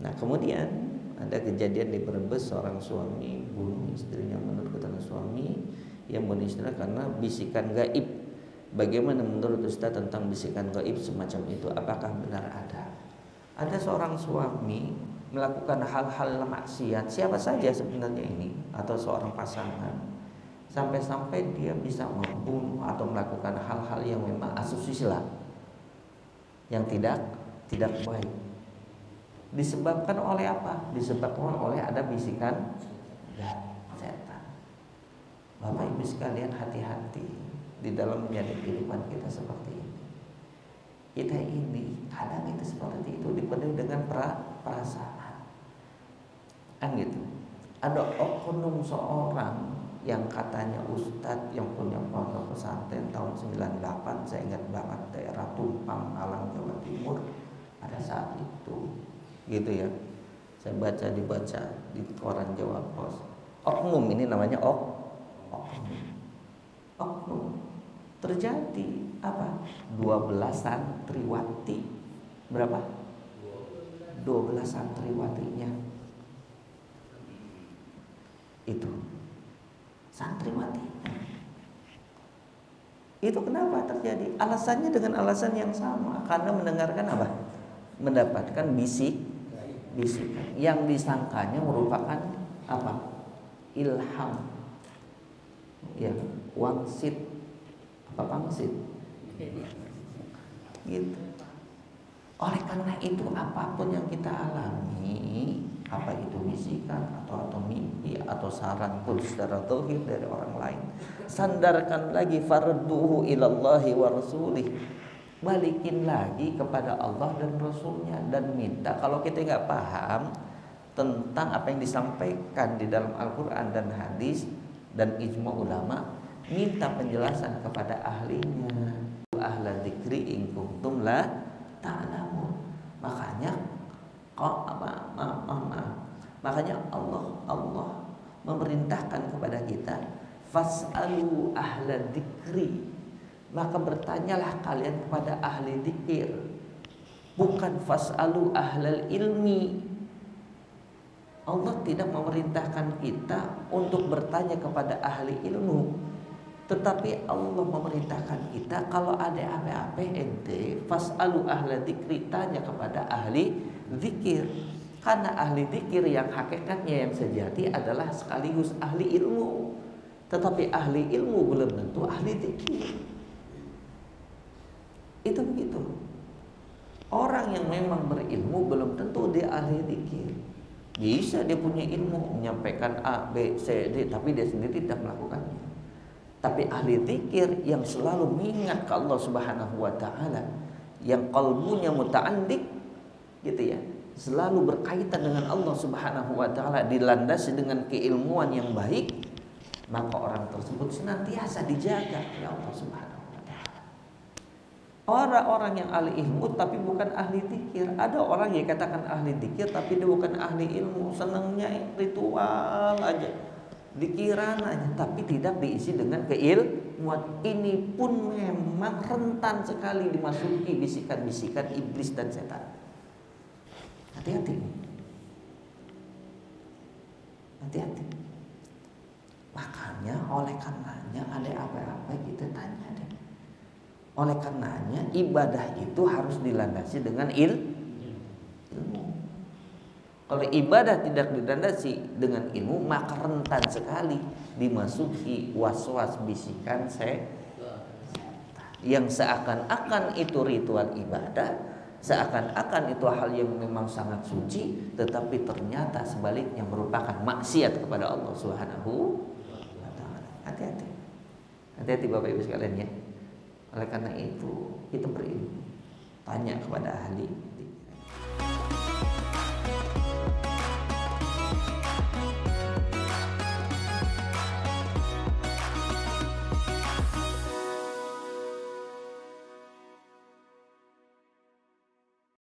Nah kemudian ada kejadian di Brebes seorang suami bunuh istrinya menurut keterangan suami yang bunuh istrinya karena bisikan gaib. Bagaimana menurut Ustaz tentang bisikan gaib semacam itu? Apakah benar ada? Ada seorang suami melakukan hal-hal maksiat siapa saja sebenarnya ini atau seorang pasangan sampai-sampai dia bisa membunuh atau melakukan hal-hal yang memang asusila yang tidak tidak baik disebabkan oleh apa? Disebabkan oleh ada bisikan dan setan. Bapak Ibu sekalian hati-hati di dalam menjadi kehidupan kita seperti ini. Kita ini kadang itu seperti itu dipenuhi dengan pra, perasaan. Kan gitu. Ada oknum seorang yang katanya ustadz yang punya pondok pesantren tahun 98 saya ingat banget daerah Tumpang Malang Jawa Timur pada saat itu gitu ya. Saya baca dibaca di koran Jawa Pos. Oknum ini namanya ok oknum. Oknum. Terjadi apa? 12 santriwati. Berapa? 12 santriwatinya. Itu. Santriwati. Itu kenapa terjadi? Alasannya dengan alasan yang sama, karena mendengarkan apa? Mendapatkan bisik yang disangkanya merupakan apa? Ilham. Ya, wangsit apa pangsit? Gitu. Oleh karena itu apa pun yang kita alami apa itu bisikan atau atau mimpi atau saran pun secara tauhid dari orang lain sandarkan lagi farduhu ilallahi wa rasulih balikin lagi kepada Allah dan Rasulnya dan minta. Kalau kita nggak paham tentang apa yang disampaikan di dalam Al-Quran dan hadis dan ijma ulama minta penjelasan kepada ahlinya. Ahla dzikri in kuntum la makanya kok apa maaf, maaf, maaf. makanya Allah Allah memerintahkan kepada kita fasalu ahla dikri maka bertanyalah kalian kepada ahli dikir. Bukan fasalu ahlal ilmi. Allah tidak memerintahkan kita untuk bertanya kepada ahli ilmu. Tetapi Allah memerintahkan kita kalau ada apa-apa ente fasalu ahla dikri tanya kepada ahli zikir karena ahli zikir yang hakikatnya yang sejati adalah sekaligus ahli ilmu. Tetapi ahli ilmu belum tentu ahli zikir itu begitu orang yang memang berilmu belum tentu dia ahli zikir bisa dia punya ilmu menyampaikan A, B, C, D tapi dia sendiri tidak melakukannya tapi ahli zikir yang selalu mengingat ke Allah Subhanahu wa taala yang kalbunya muta'andik gitu ya selalu berkaitan dengan Allah Subhanahu wa taala dilandasi dengan keilmuan yang baik maka orang tersebut senantiasa dijaga oleh Allah Subhanahu. Orang-orang yang ahli ilmu tapi bukan ahli zikir. Ada orang yang katakan ahli zikir tapi dia bukan ahli ilmu, senangnya ritual aja. Dikiran aja tapi tidak diisi dengan keilmuan. Ini pun memang rentan sekali dimasuki bisikan-bisikan iblis dan setan. Hati-hati. Hati-hati. Makanya oleh karenanya ada apa-apa kita tanya deh. Oleh karenanya ibadah itu harus dilandasi dengan il ilmu. Kalau ibadah tidak dilandasi dengan ilmu maka rentan sekali dimasuki was-was bisikan saya yang seakan-akan itu ritual ibadah seakan-akan itu hal yang memang sangat suci tetapi ternyata sebaliknya merupakan maksiat kepada Allah Subhanahu. Hati-hati. Hati-hati Bapak Ibu sekalian ya. Oleh karena itu kita berilmu. Tanya kepada ahli